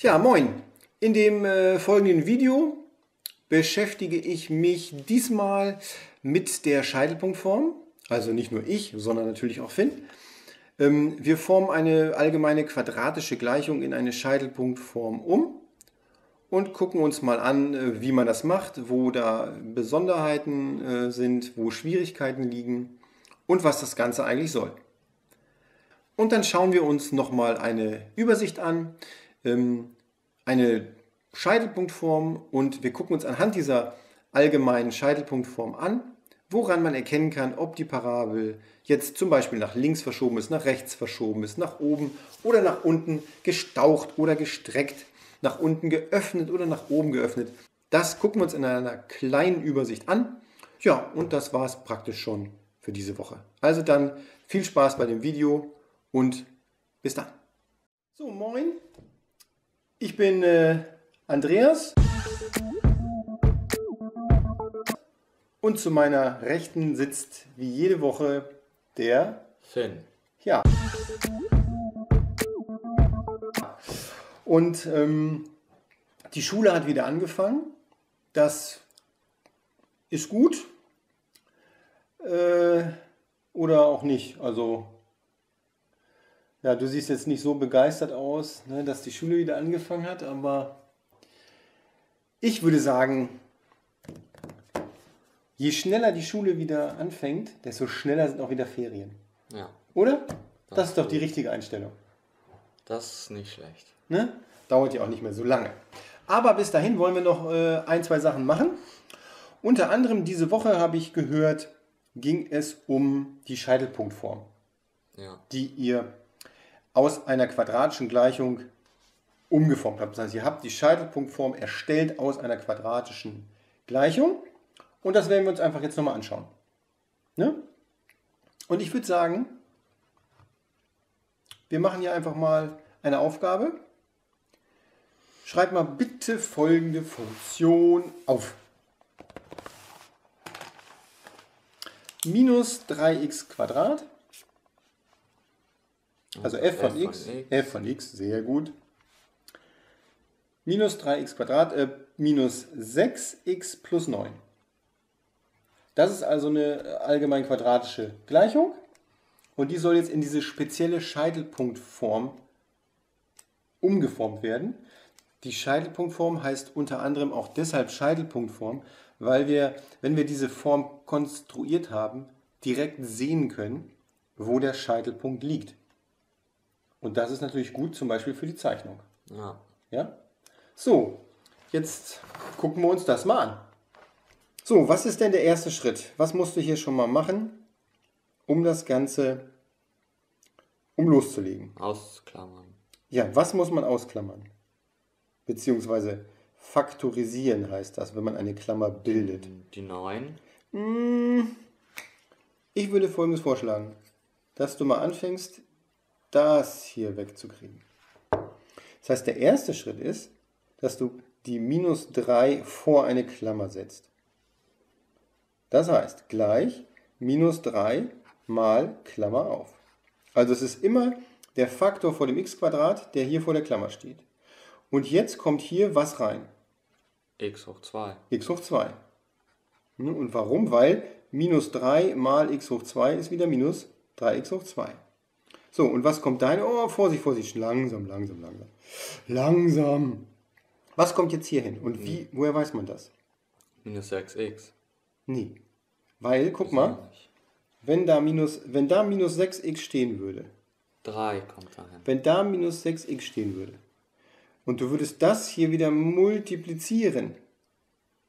Ja, moin. In dem äh, folgenden Video beschäftige ich mich diesmal mit der Scheitelpunktform. Also nicht nur ich, sondern natürlich auch Finn. Ähm, wir formen eine allgemeine quadratische Gleichung in eine Scheitelpunktform um und gucken uns mal an, äh, wie man das macht, wo da Besonderheiten äh, sind, wo Schwierigkeiten liegen und was das Ganze eigentlich soll. Und dann schauen wir uns nochmal eine Übersicht an, ähm, eine Scheitelpunktform und wir gucken uns anhand dieser allgemeinen Scheitelpunktform an, woran man erkennen kann, ob die Parabel jetzt zum Beispiel nach links verschoben ist, nach rechts verschoben ist, nach oben oder nach unten gestaucht oder gestreckt, nach unten geöffnet oder nach oben geöffnet. Das gucken wir uns in einer kleinen Übersicht an. Ja, und das war es praktisch schon für diese Woche. Also dann viel Spaß bei dem Video und bis dann. So, moin. Ich bin äh, Andreas. Und zu meiner Rechten sitzt wie jede Woche der Finn. Ja. Und ähm, die Schule hat wieder angefangen. Das ist gut. Äh, oder auch nicht. Also ja, du siehst jetzt nicht so begeistert aus, ne, dass die Schule wieder angefangen hat, aber ich würde sagen, je schneller die Schule wieder anfängt, desto schneller sind auch wieder Ferien. Ja, Oder? Das, Das ist doch die richtige Einstellung. das ist nicht schlecht. Ne? Dauert ja auch nicht mehr so lange. Aber bis dahin wollen wir noch äh, ein, zwei Sachen machen. Unter anderem diese Woche habe ich gehört, ging es um die Scheitelpunktform. Ja, die ihr aus einer quadratischen Gleichung umgeformt habt. Das heißt, ihr habt die Scheitelpunktform erstellt aus einer quadratischen Gleichung und das werden wir uns einfach jetzt nochmal anschauen. Ne? Und ich würde sagen, wir machen hier einfach mal eine Aufgabe. Schreibt mal bitte folgende Funktion auf. Minus 3x Quadrat also f von, f von x, x. f von x, sehr gut. Minus 3x Quadrat, äh, minus 6x plus 9. Das ist also eine allgemein quadratische Gleichung. Und die soll jetzt in diese spezielle Scheitelpunktform umgeformt werden. Die Scheitelpunktform heißt unter anderem auch deshalb Scheitelpunktform, weil wir, wenn wir diese Form konstruiert haben, direkt sehen können, wo der Scheitelpunkt liegt. Und das ist natürlich gut, zum Beispiel für die Zeichnung. ja. Ja? So, jetzt gucken wir uns das mal an. So, was ist denn der erste Schritt? Was musst du hier schon mal machen, um das Ganze, um loszulegen? Ausklammern. Ja, was muss man ausklammern? Beziehungsweise faktorisieren heißt das, wenn man eine Klammer bildet. Die 9. Hm, Ich würde folgendes vorschlagen, dass du mal anfängst, das hier wegzukriegen. Das heißt, der erste Schritt ist, dass du die minus 3 vor eine Klammer setzt. Das heißt, gleich minus 3 mal Klammer auf. Also es ist immer der Faktor vor dem x Quadrat, der hier vor der Klammer steht. Und jetzt kommt hier was rein? x hoch 2. x hoch 2. Ne, Und warum? Weil minus 3 mal x hoch 2 ist wieder minus 3x hoch 2. So, und was kommt dahin? Oh, Vorsicht, Vorsicht, langsam, langsam, langsam. Langsam. Was kommt jetzt hier hin? Und wie, woher weiß man das? Minus 6x. Nie. Weil, guck mal, wenn da minus, wenn da minus 6x stehen würde, 3 kommt dahin. wenn da minus 6x stehen würde und du würdest das hier wieder multiplizieren,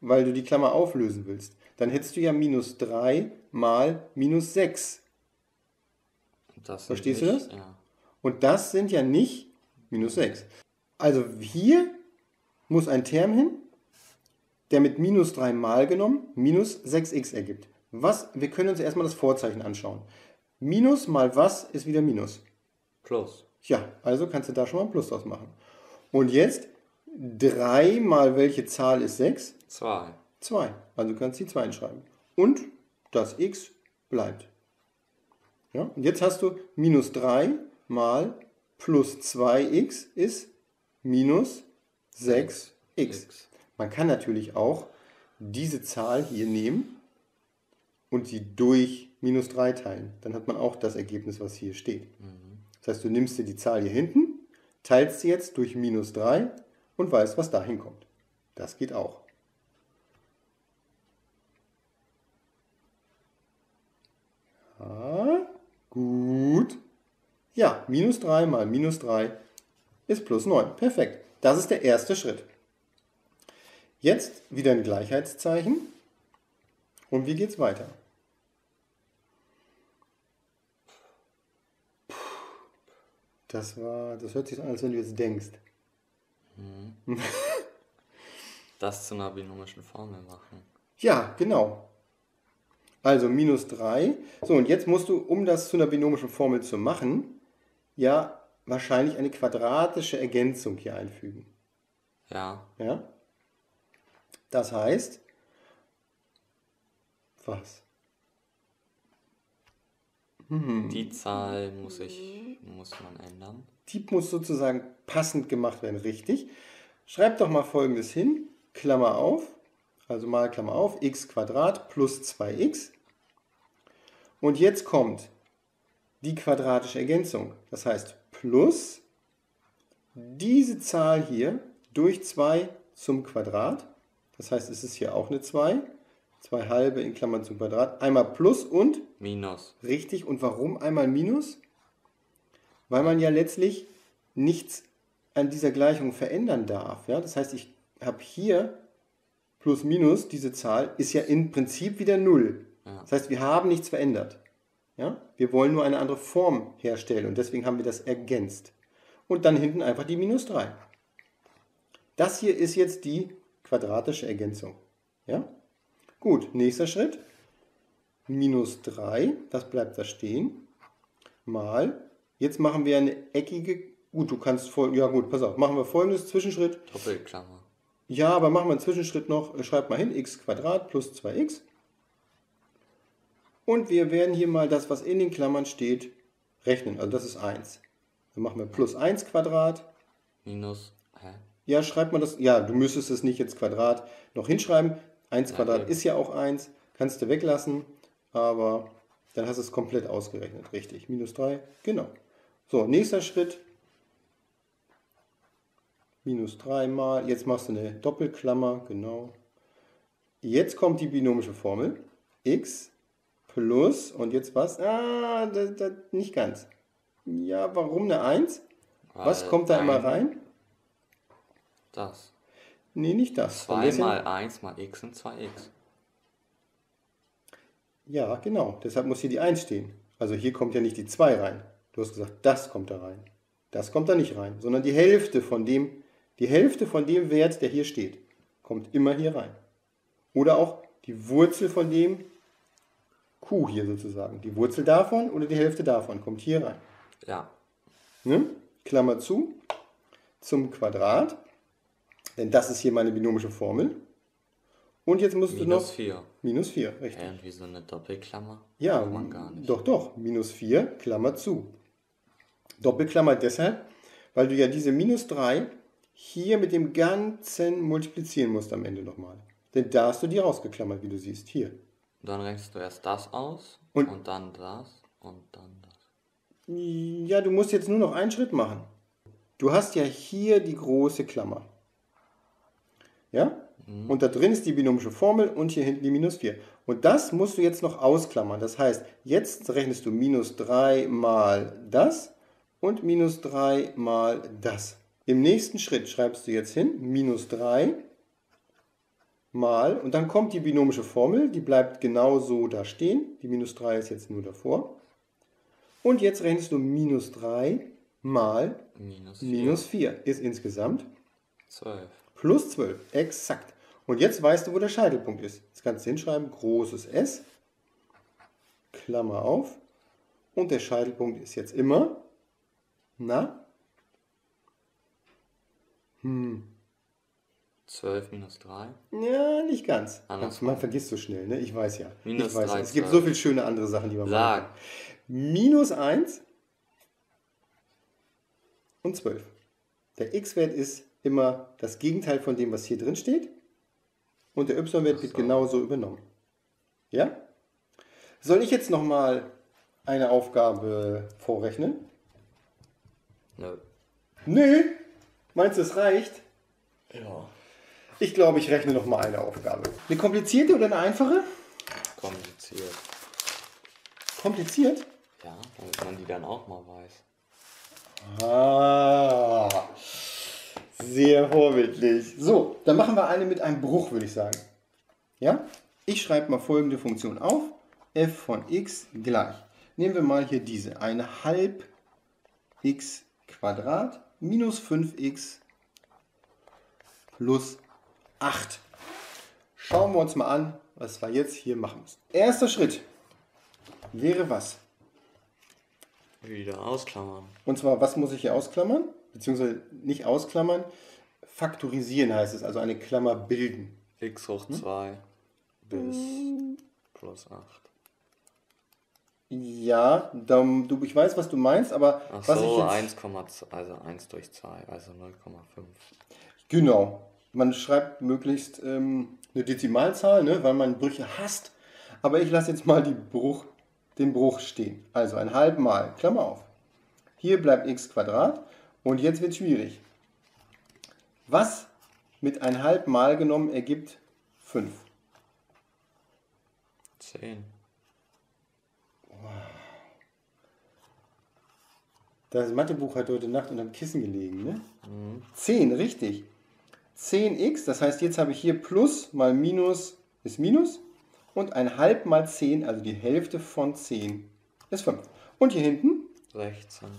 weil du die Klammer auflösen willst, dann hättest du ja minus 3 mal minus 6. Das Verstehst du nicht- das? Ja. Und das sind ja nicht minus 6. Also hier muss ein Term hin, der mit minus 3 mal genommen minus 6x ergibt. Was? Wir können uns erstmal das Vorzeichen anschauen. Minus mal was ist wieder Minus. Plus. Ja, also kannst du da schon mal ein Plus draus machen. Und jetzt 3 mal welche Zahl ist 6? 2. 2. Also du kannst die 2 hinschreiben. Und das x bleibt. Ja, und jetzt hast du minus 3 mal plus 2x ist minus 6x. X. Man kann natürlich auch diese Zahl hier nehmen und sie durch minus 3 teilen. Dann hat man auch das Ergebnis, was hier steht. Das heißt, du nimmst dir die Zahl hier hinten, teilst sie jetzt durch minus 3 und weißt, was dahin kommt. Das geht auch. Ja, gut. Ja, minus 3 mal minus 3 ist plus 9. Perfekt. Das ist der erste Schritt. Jetzt wieder ein Gleichheitszeichen. Und wie geht's weiter? Das war, das hört sich so an, als wenn du jetzt denkst. Das zu einer binomischen Formel machen. Ja, genau. Also minus 3. So, und jetzt musst du, um das zu einer binomischen Formel zu machen, ja wahrscheinlich eine quadratische Ergänzung hier einfügen. Ja, Ja? Das heißt, was? die Zahl muss ich, muss man ändern. Die muss sozusagen passend gemacht werden, richtig? Schreib doch mal folgendes hin, Klammer auf, also mal Klammer auf, x Quadrat plus 2x. Und jetzt kommt die quadratische Ergänzung. Das heißt plus diese Zahl hier durch 2 zum Quadrat. Das heißt, es ist hier auch eine 2. 2 halbe in Klammern zum Quadrat. Einmal plus und Minus. Richtig. Und warum einmal Minus? Weil man ja letztlich nichts an dieser Gleichung verändern darf. Ja? Das heißt, ich habe hier plus Minus, diese Zahl, ist ja im Prinzip wieder 0. Ja. Das heißt, wir haben nichts verändert. Ja? Wir wollen nur eine andere Form herstellen und deswegen haben wir das ergänzt. Und dann hinten einfach die minus 3. Das hier ist jetzt die quadratische Ergänzung. Ja? Gut, nächster Schritt minus 3, das bleibt da stehen, mal, jetzt machen wir eine eckige, gut, du kannst voll, ja gut, pass auf, machen wir folgendes Zwischenschritt, Doppelklammer. ja, aber machen wir einen Zwischenschritt noch, äh, schreib mal hin, x Quadrat plus 2x und wir werden hier mal das, was in den Klammern steht, rechnen, also das ist 1. Dann machen wir plus 1 Quadrat, Minus. Hä? ja, schreibt man das, ja, du müsstest es nicht jetzt Quadrat noch hinschreiben, 1 Ja, Quadrat eben. ist ja auch 1, kannst du weglassen, aber dann hast du es komplett ausgerechnet, richtig. Minus 3, genau. So, nächster Schritt. Minus 3 mal, jetzt machst du eine Doppelklammer, genau. Jetzt kommt die binomische Formel. x plus, und jetzt was? Ah, das, das, nicht ganz. Ja, warum eine 1? Was Weil kommt da immer ein- rein? Das. Nee, nicht das. 2 Vergessen- mal 1 mal x sind 2x. Ja, genau. Deshalb muss hier die 1 stehen. Also hier kommt ja nicht die 2 rein. Du hast gesagt, das kommt da rein. Das kommt da nicht rein, sondern die Hälfte von dem, die Hälfte von dem Wert, der hier steht, kommt immer hier rein. Oder auch die Wurzel von dem Q hier sozusagen. Die Wurzel davon oder die Hälfte davon kommt hier rein. Ja. Ne? Klammer zu, zum Quadrat. Denn das ist hier meine binomische Formel. Und jetzt musst du Minus noch 4. minus 4, richtig. Irgendwie so eine Doppelklammer. Ja, Kann man gar nicht. doch, doch. Minus 4, Klammer zu. Doppelklammer deshalb, weil du ja diese minus 3 hier mit dem Ganzen multiplizieren musst am Ende nochmal. Denn da hast du die rausgeklammert, wie du siehst. Hier. Dann rechnest du erst das aus Und- und, dann das und dann das. Ja, du musst jetzt nur noch einen Schritt machen. Du hast ja hier die große Klammer. Ja? Und da drin ist die binomische Formel und hier hinten die minus 4. Und das musst du jetzt noch ausklammern. Das heißt, jetzt rechnest du minus 3 mal das und minus 3 mal das. Im nächsten Schritt schreibst du jetzt hin, minus 3 mal, und dann kommt die binomische Formel, die bleibt genau so da stehen. Die minus 3 ist jetzt nur davor. Und jetzt rechnest du minus 3 mal Minus 4. minus 4 ist insgesamt 12. plus 12. Exakt. Und jetzt weißt du, wo der Scheitelpunkt ist. Jetzt kannst du hinschreiben, großes S, Klammer auf. Und der Scheitelpunkt ist jetzt immer, na, 12 minus 3. ja, nicht ganz. Andersrum. Man vergisst so schnell, ne? Ich weiß ja. Minus ich weiß ja. drei, Es gibt so viele schöne andere Sachen, die man Sag. machen kann. Minus 1 und 12. Der x-Wert ist immer das Gegenteil von dem, was hier drin steht. Und der y-Wert wird so. genauso übernommen. Ja? Soll ich jetzt nochmal eine Aufgabe vorrechnen? Nö. Nö. Meinst du, es reicht? Ja. Ich glaube, ich rechne nochmal eine Aufgabe. Eine komplizierte oder eine einfache? Kompliziert. Kompliziert? Ja, damit man die dann auch mal weiß. Ah, sehr vorbildlich. So, dann machen wir eine mit einem Bruch, würde ich sagen. Ja? Ich schreibe mal folgende Funktion auf. f von x gleich. Nehmen wir mal hier diese. Eine halb x Quadrat minus 5x plus 8. Schauen wir uns mal an, was wir jetzt hier machen müssen. Erster Schritt wäre was? Wieder ausklammern. Und zwar, was muss ich hier ausklammern? Beziehungsweise nicht ausklammern, faktorisieren heißt es, also eine Klammer bilden. x hoch 2 bis plus 8. Ja, da, du, ich weiß, was du meinst, aber Ach was so, ich jetzt... 1,2, also 1 durch 2, also 0,5. Genau. Man schreibt möglichst ähm, eine Dezimalzahl, ne, weil man Brüche hasst. Aber ich lasse jetzt mal die Bruch, den Bruch stehen. Also ein halb mal, Klammer auf. Hier bleibt x Quadrat und jetzt wird schwierig. Was mit ein halb mal genommen ergibt 5? 10. Das Mathebuch hat heute Nacht unter dem Kissen gelegen, ne? 10, richtig. 10x, das heißt, jetzt habe ich hier Plus mal Minus ist Minus und ein halb mal 10, also die Hälfte von 10 ist 5. Und hier hinten 16.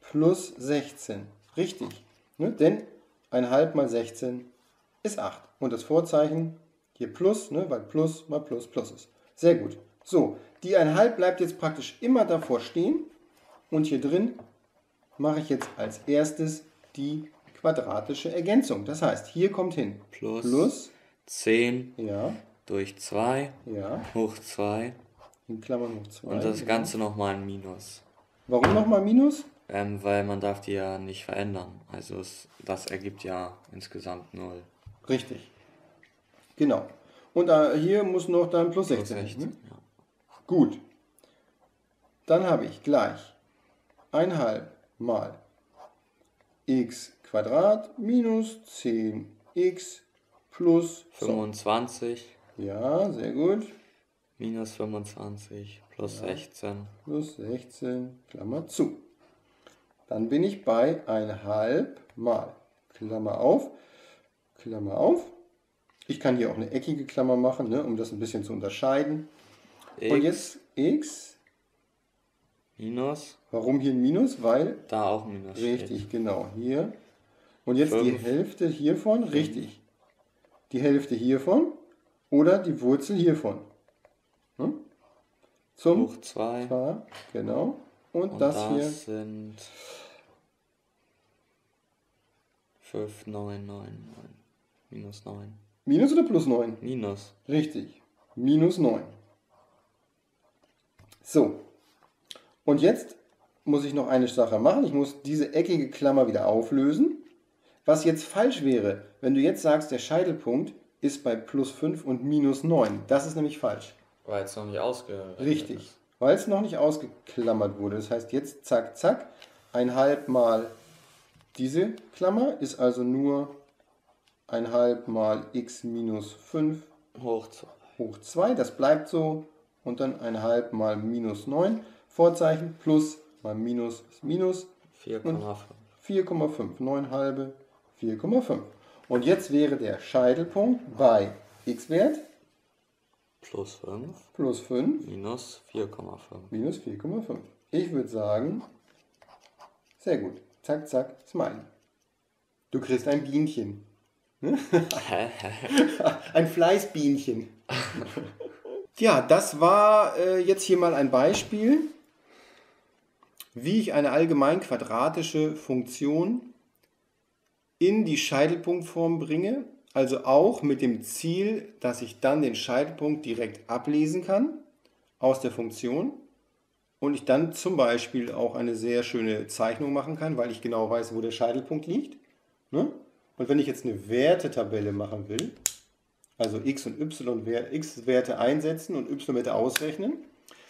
plus 16, richtig. Ne? Denn ein halb mal 16 ist 8. Und das Vorzeichen hier Plus, ne? weil Plus mal Plus Plus ist. Sehr gut. So, die ein halb bleibt jetzt praktisch immer davor stehen. Und hier drin mache ich jetzt als erstes die quadratische Ergänzung. Das heißt, hier kommt hin Plus. plus 10 ja, durch 2 ja, hoch 2 in Klammern hoch 2. und das Ganze nochmal ein Minus. Warum nochmal Minus? Ähm, weil man darf die ja nicht verändern. Also es, das ergibt ja insgesamt 0. Richtig. Genau. Und da, hier muss noch dann plus 16. Plus hin, 16. ne? Ja. Gut. Dann habe ich gleich 1 mal x Quadrat minus 10x plus so. 25 Ja, sehr gut. minus 25 plus 16. Plus 16, Klammer zu. Dann bin ich bei 1 mal, Klammer auf, Klammer auf. Ich kann hier auch eine eckige Klammer machen, ne, um das ein bisschen zu unterscheiden. X Und jetzt x, minus, warum hier ein Minus? Weil da auch ein Minus Richtig, genau, hier. Und jetzt die Fünf. Hälfte hiervon, richtig. Die Hälfte hiervon oder die Wurzel hiervon. Hm? Zum Hoch 2 Paar, genau. Und, und das, das, hier, sind 5, 9, 9, 9. Minus 9. minus oder plus 9? Minus. Richtig, minus 9. So, und jetzt muss ich noch eine Sache machen. Ich muss diese eckige Klammer wieder auflösen. Was jetzt falsch wäre, wenn du jetzt sagst, der Scheitelpunkt ist bei plus 5 und minus 9. Das ist nämlich falsch. Weil es noch nicht ausgerechnet Richtig, ist. weil es noch nicht ausgeklammert wurde. Das heißt jetzt zack, zack, ein halb mal diese Klammer ist also nur ein halb mal x minus 5 Hoch 2. hoch 2, das bleibt so. Und dann ein halb mal minus 9, Vorzeichen, plus mal minus ist minus, 4,5. 4,5, 9 halbe, 4,5. Und jetzt wäre der Scheitelpunkt bei x-Wert Plus 5 plus 5 minus 4,5. minus 4,5. Ich würde sagen, sehr gut. Zack, zack, Smiley. Du kriegst ein Bienchen. ein Fleißbienchen. ja, das war äh, jetzt hier mal ein Beispiel, wie ich eine allgemein quadratische Funktion in die Scheitelpunktform bringe. Also auch mit dem Ziel, dass ich dann den Scheitelpunkt direkt ablesen kann aus der Funktion und ich dann zum Beispiel auch eine sehr schöne Zeichnung machen kann, weil ich genau weiß, wo der Scheitelpunkt liegt. Ne? Und wenn ich jetzt eine Wertetabelle machen will, also x und y x-Werte einsetzen und y-Werte ausrechnen,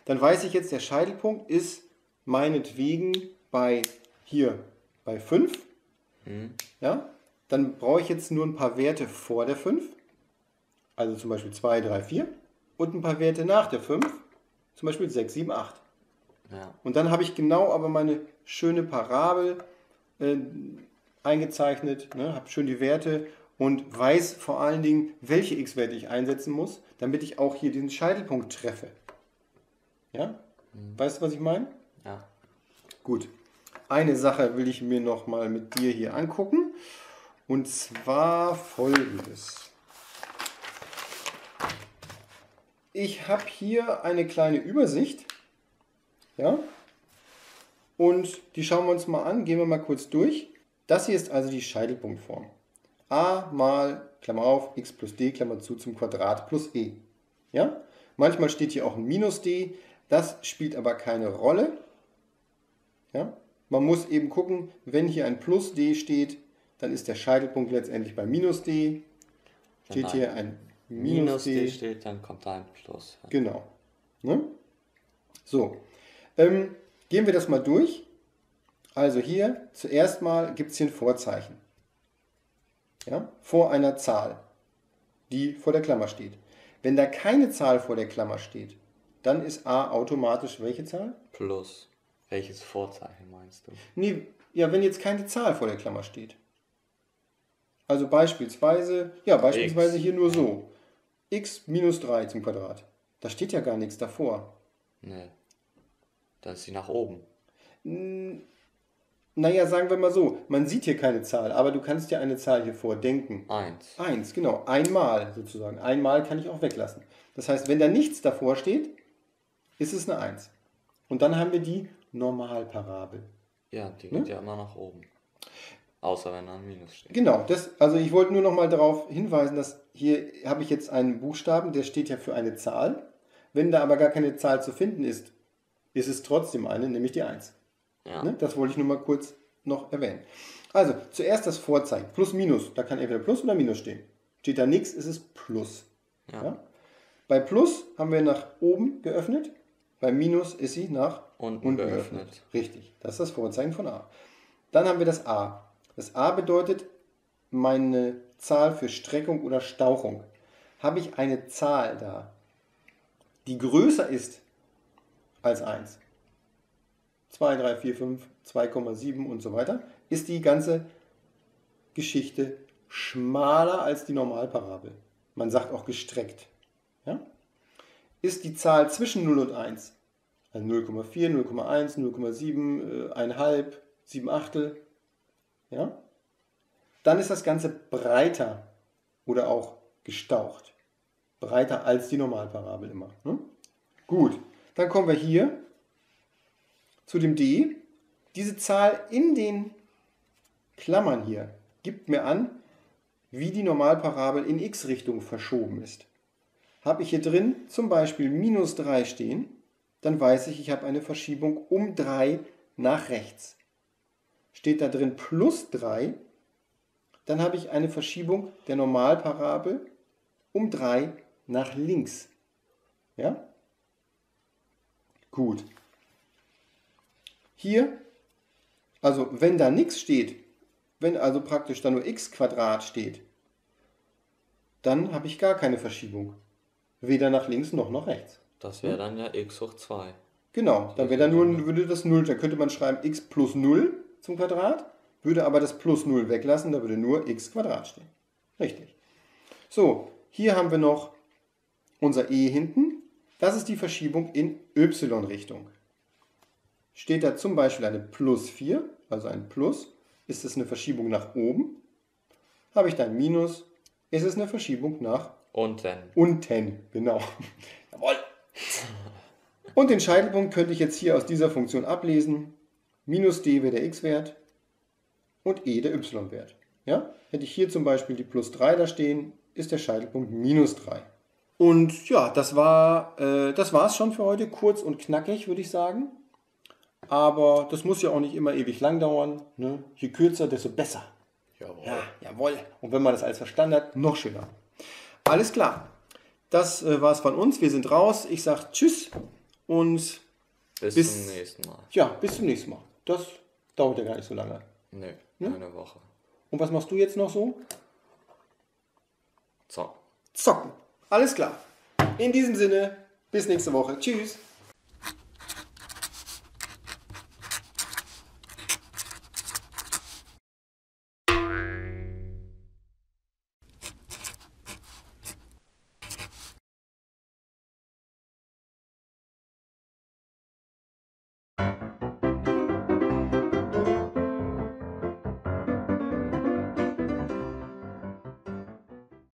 dann weiß ich jetzt, der Scheitelpunkt ist meinetwegen bei hier bei 5. Mhm. Ja? Dann brauche ich jetzt nur ein paar Werte vor der 5, also zum Beispiel 2, 3, 4, und ein paar Werte nach der 5, zum Beispiel 6, 7, 8. Ja. Und dann habe ich genau aber meine schöne Parabel äh, eingezeichnet, ne, habe schön die Werte und weiß vor allen Dingen, welche x-Werte ich einsetzen muss, damit ich auch hier den Scheitelpunkt treffe. Ja? Mhm. Weißt du, was ich meine? Ja. Gut. Eine Sache will ich mir noch mal mit dir hier angucken. Und zwar folgendes. Ich habe hier eine kleine Übersicht. Ja? Und die schauen wir uns mal an. Gehen wir mal kurz durch. Das hier ist also die Scheitelpunktform. a mal, Klammer auf, x plus d, Klammer zu, zum Quadrat plus e. Ja? Manchmal steht hier auch ein Minus d. Das spielt aber keine Rolle. Ja? Man muss eben gucken, wenn hier ein Plus d steht, dann ist der Scheitelpunkt letztendlich bei Minus d. Steht Nein. hier ein Minus, Minus d. d steht, dann kommt da ein Plus. Genau. Ne? So, ähm, gehen wir das mal durch. Also hier zuerst mal gibt es hier ein Vorzeichen. Ja, vor einer Zahl, die vor der Klammer steht. Wenn da keine Zahl vor der Klammer steht, dann ist a automatisch welche Zahl? Plus. Welches Vorzeichen meinst du? Nee, ja, wenn jetzt keine Zahl vor der Klammer steht. Also beispielsweise, ja, beispielsweise x. hier nur so. x minus 3 zum Quadrat. Da steht ja gar nichts davor. Nee. Dann ist sie nach oben. Naja, sagen wir mal so, man sieht hier keine Zahl, aber du kannst ja eine Zahl hier vordenken. Eins. Eins, genau. Einmal sozusagen. Einmal kann ich auch weglassen. Das heißt, wenn da nichts davor steht, ist es eine Eins. Und dann haben wir die Normalparabel. Ja, die geht ne? ja immer nach oben. Außer wenn da ein Minus steht. Genau, das, also ich wollte nur noch mal darauf hinweisen, dass hier habe ich jetzt einen Buchstaben, der steht ja für eine Zahl. Wenn da aber gar keine Zahl zu finden ist, ist es trotzdem eine, nämlich die 1. Ja. Ne? Das wollte ich nur mal kurz noch erwähnen. Also, zuerst das Vorzeichen. Plus, Minus. Da kann entweder Plus oder Minus stehen. Steht da nichts, ist es Plus. Ja. ja. Bei Plus haben wir nach oben geöffnet. Bei Minus ist sie nach unten, unten geöffnet. geöffnet. Richtig. Das ist das Vorzeichen von A. Dann haben wir das A. Das A bedeutet meine Zahl für Streckung oder Stauchung. Habe ich eine Zahl da, die größer ist als 1, 2, 3, 4, 5, 2,7 und so weiter, ist die ganze Geschichte schmaler als die Normalparabel. Man sagt auch gestreckt. Ja? Ist die Zahl zwischen 0 und 1, also 0,4, 0,1, 0,7, 1,5, 7 Achtel, ja? dann ist das Ganze breiter oder auch gestaucht. Breiter als die Normalparabel immer. Ne? Gut, dann kommen wir hier zu dem d. Diese Zahl in den Klammern hier gibt mir an, wie die Normalparabel in x-Richtung verschoben ist. Habe ich hier drin zum Beispiel minus 3 stehen, dann weiß ich, ich habe eine Verschiebung um 3 nach rechts. Steht da drin plus 3, dann habe ich eine Verschiebung der Normalparabel um 3 nach links. Ja? Gut. Hier, also wenn da nichts steht, wenn also praktisch da nur x Quadrat steht, dann habe ich gar keine Verschiebung. Weder nach links noch nach rechts. Das wäre dann ja x hoch 2. Genau, dann wäre dann nur, würde das 0, dann könnte man schreiben x plus 0 zum Quadrat, würde aber das plus 0 weglassen, da würde nur x Quadrat stehen. Richtig. So, hier haben wir noch unser e hinten. Das ist die Verschiebung in y-Richtung. Steht da zum Beispiel eine plus 4, also ein Plus, ist es eine Verschiebung nach oben. Habe ich da ein Minus, ist es eine Verschiebung nach unten. Unten, genau. Jawohl. Und den Scheitelpunkt könnte ich jetzt hier aus dieser Funktion ablesen. Minus d wäre der x-Wert und e der y-Wert. Ja? Hätte ich hier zum Beispiel die plus 3 da stehen, ist der Scheitelpunkt minus 3. Und ja, das war äh, das war's schon für heute. Kurz und knackig, würde ich sagen. Aber das muss ja auch nicht immer ewig lang dauern. Ne? Je kürzer, desto besser. Jawohl. Ja, jawohl. Und wenn man das alles verstanden hat, noch schöner. Alles klar. Das äh, war es von uns. Wir sind raus. Ich sage Tschüss und Bis, Bis- zum nächsten Mal. ja, bis zum nächsten Mal. Das dauert ja gar nicht so lange. Nö, Ne? eine Woche. Und was machst du jetzt noch so? So. Zocken. Alles klar. In diesem Sinne, bis nächste Woche. Tschüss.